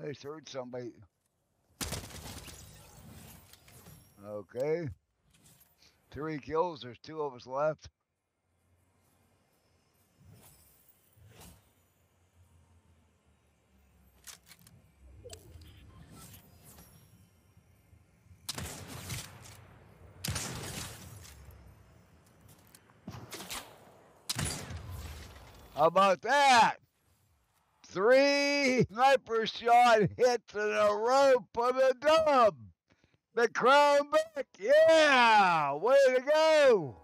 I just heard somebody. Okay. Three kills. There's two of us left. How about that? Three sniper shot hits in a row for the dub. The crown back. Yeah. Way to go.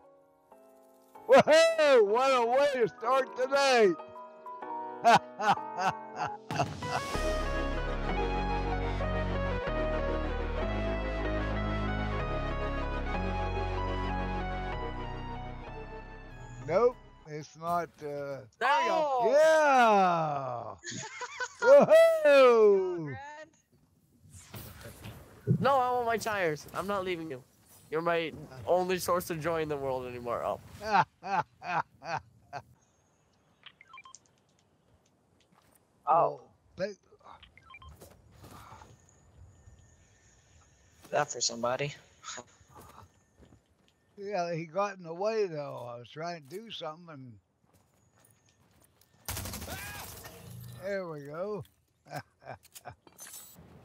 Whoa. What a way to start night. nope. It's not. Uh, There we go. yeah. Whoa. No, I want my tires. I'm not leaving you. You're my only source of joy in the world anymore. Oh, Oh, that for somebody. Yeah, he got in the way though. I was trying to do something and there we go.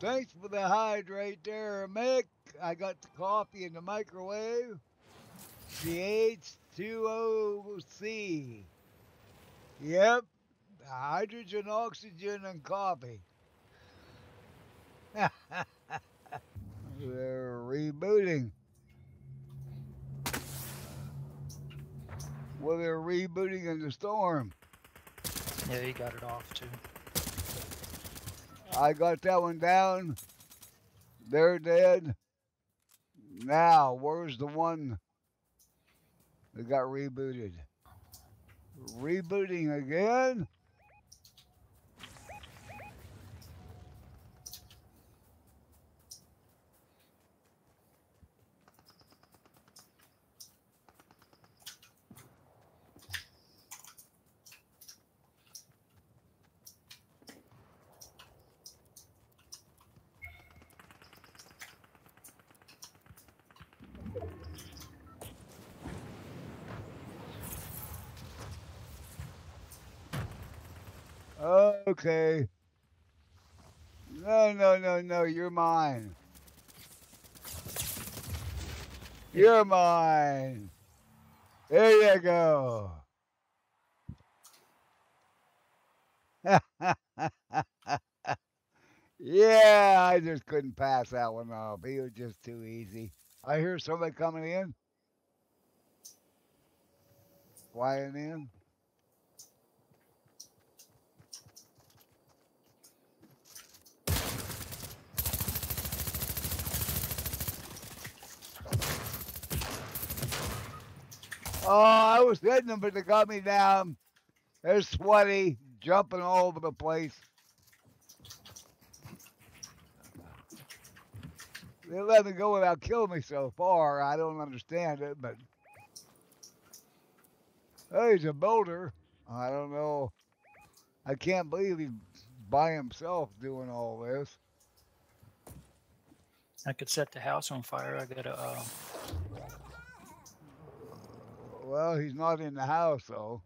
Thanks for the hydrate there, Mick. I got the coffee in the microwave. CH2OC. Yep. Hydrogen, oxygen, and coffee. They're rebooting. Well, they're rebooting in the storm. Yeah, he got it off too. I got that one down. They're dead. Now, where's the one that got rebooted? Rebooting again? Okay. No, no, no, no, you're mine. You're mine. There you go. yeah, I just couldn't pass that one off. He was just too easy. I hear somebody coming in. Flying in. Oh, I was hitting them, but they got me down. They're sweaty, jumping all over the place. They let me go without killing me so far. I don't understand it, but oh, he's a builder. I don't know. I can't believe he's by himself doing all this. I could set the house on fire. I got a. Uh, Well, he's not in the house though.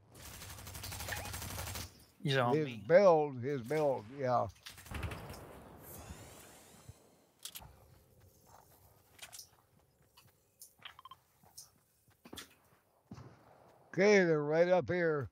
he's on his me. build, his build, yeah. Okay, they're right up here.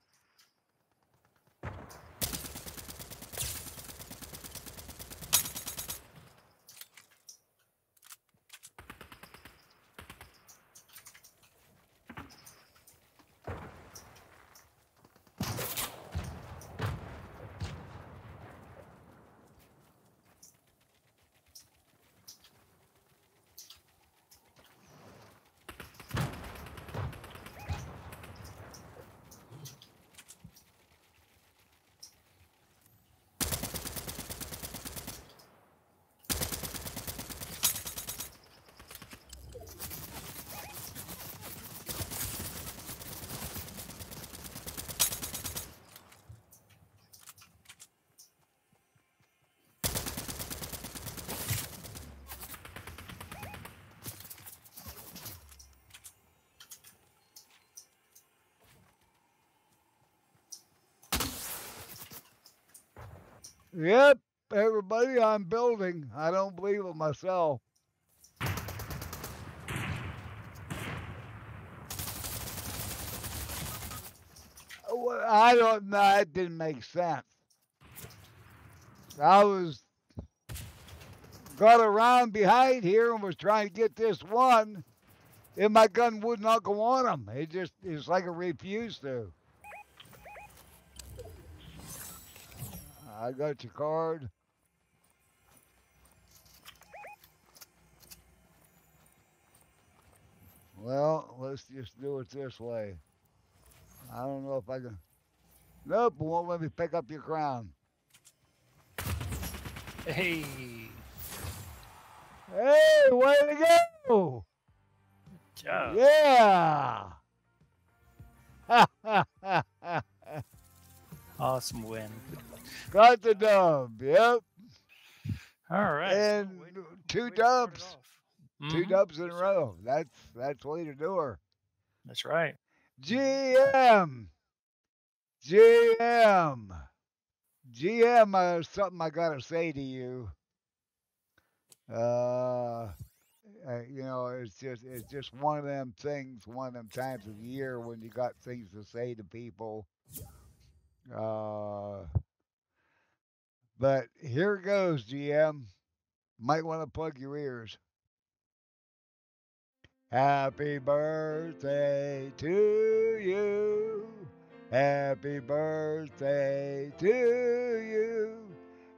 Yep, everybody, I'm building. I don't believe it myself. I don't know. That didn't make sense. I was got around behind here and was trying to get this one, and my gun would not go on him. It just it's like it refused to. I got your card. Well, let's just do it this way. I don't know if I can. Nope, won't let me pick up your crown. Hey. Hey, way to go! Job. Yeah! Awesome win. Got the dub, yep. All right. And Way- two way to start it dubs. Two Mhm. dubs in a row. That's that's way to do her. That's right. GM. GM. GM, uh, something I gotta say to you. Uh, uh, you know, it's just it's just one of them things, one of them times of year when you got things to say to people. Uh, but here goes, GM. Might want to plug your ears. Happy birthday to you. Happy birthday to you.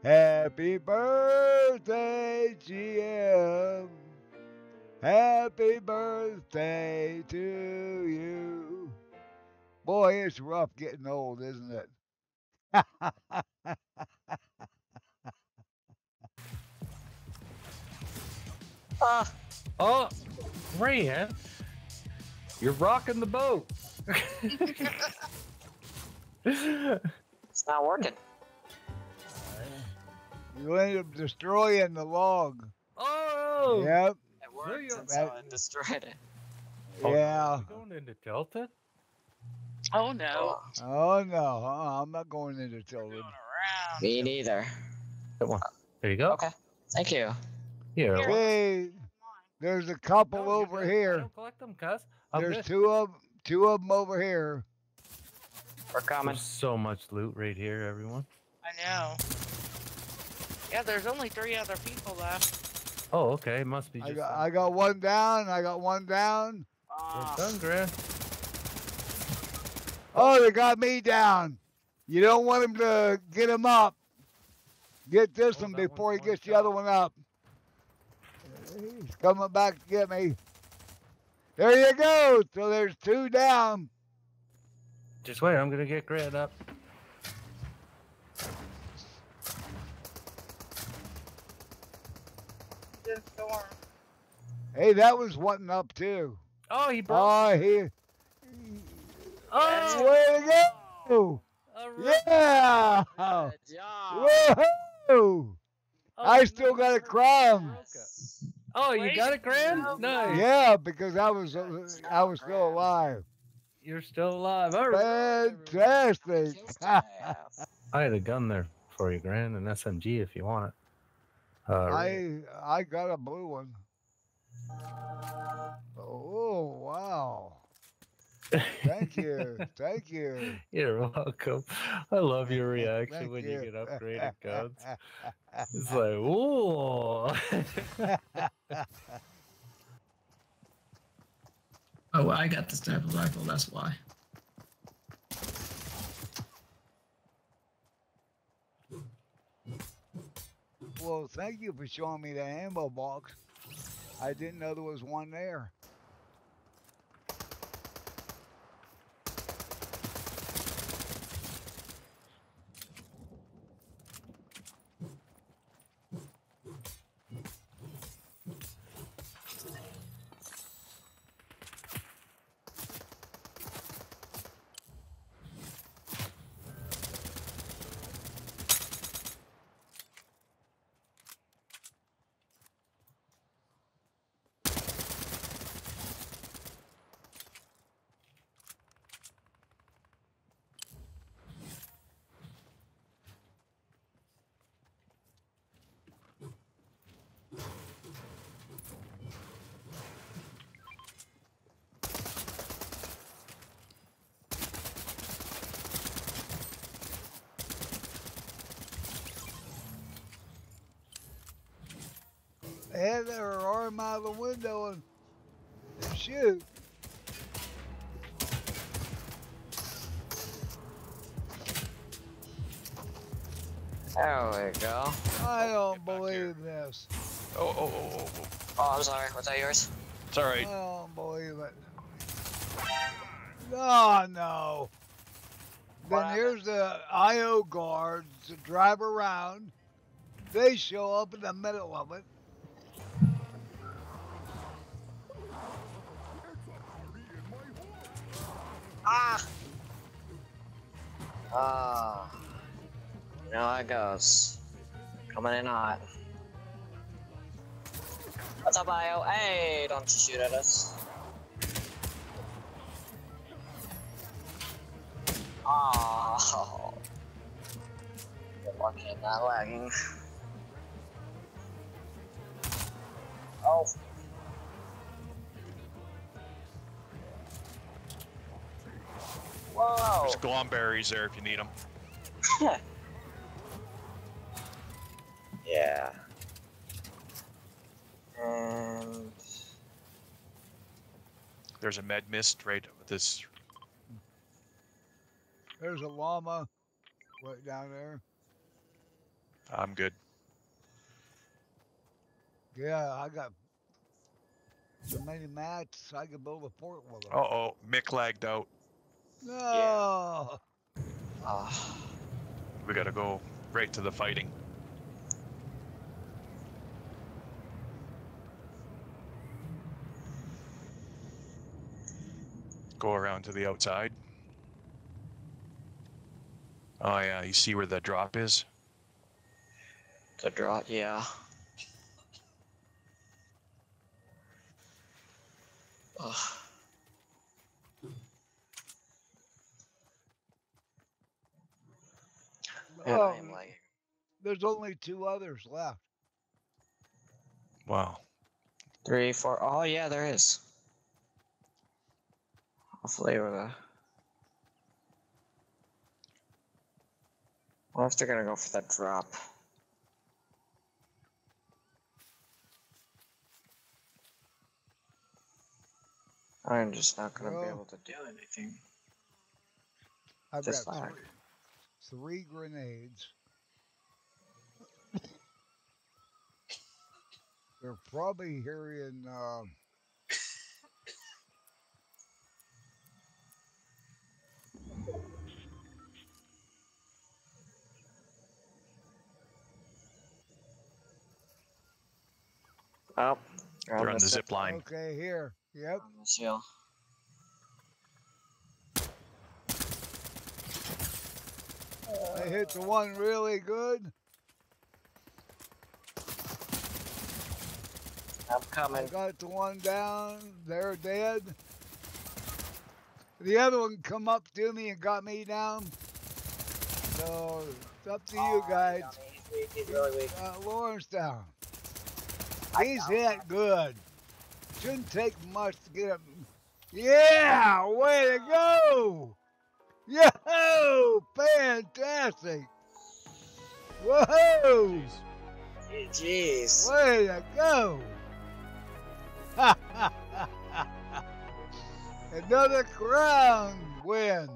Happy birthday, GM. Happy birthday to you. Boy, it's rough getting old, isn't it? Ah, Oh, Rand, you're rocking the boat. it's not working. you ended up destroying the log. oh, Yep. It worked you- until that- it destroyed it. Oh, Yeah. we going into Delta? Oh no. Oh, Oh no, uh-uh, I'm not going into Tilden. Going around. me neither. There you go. Okay. Thank you. Here. Here. Hey, there's a couple No, you're over good. I here. don't collect them, cuz. I'm There's good. two of two of them over here. We're coming. There's so much loot right here, everyone. I know. Yeah, there's only three other people left. Oh, okay. It must be I just. got. I got one down. I got one down. Ah. Well Oh, done, Grant. Oh, they got me down. You don't want him to get him up. Get this Oh, one that one's before he one gets the other one up. He's coming back to get me. There you go. So there's two down. Just wait. I'm gonna get Grant up. storm. Hey, that was one up too. Oh, he broke. Oh, he. Oh, Way to go! all right. Yeah! Good job. Woohoo! Oh, I still got a no, crown. broke. Oh, you Wait, got a Grant? no. Nice. Yeah, because I was uh, I was still alive. You're still alive. All right. Fantastic. Kills to have. I had a gun there for you, Grant, an SMG if you want it. Uh, I I got a blue one. Oh wow! Thank you, thank you. You're welcome. I love your reaction Thank when you. you. get upgraded guns. It's like, whoa. Oh, I got this type of rifle, that's why. well, thank you for showing me the ammo box. I didn't know there was one there. Had their arm out of the window and, and shoot. There we go. I oh, don't believe here. this. Oh, oh, oh, oh, oh. Oh, I'm sorry. Was that yours? It's all right. I don't believe it. Oh no. What Then here's the IO guards that drive around. They show up in the middle of it. Ah! Ah. You know it goes. Coming in hot. What's up, IO? Hey, don't you shoot at us. Oh. Good lucky I'm not lagging. Oh. Whoa! There's glomberries there if you need them. yeah. And There's a med mist right with this. There's a llama right down there. I'm good. Yeah, I got so many mats I could build a fort with them. Uh oh, Mick lagged out. No. oh, We gotta go right to the fighting. Go around to the outside. Oh yeah, you see where the drop is? the drop, yeah. Ugh. Man, I am Oh, lagging. there's only two others left. Wow. Three, four. Oh yeah, there is. Hopefully we're the. What if they're gonna go for that drop? I'm just not gonna be able to do anything. I've Just got lag. Three, three grenades. They're probably here in. Uh, Oh, They're on the zip line. okay, here. Yep. On the seal. I hit the one really good. I'm I coming. got the one down. They're dead. The other one come up to me and got me down. So it's up to you guys. He's. He's really weak. Uh, Lawrence down. I He's hit good. Shouldn't take much to get him. Yeah, way to go! Yo, fantastic! Whoa, Jeez. way to go! Another crown win.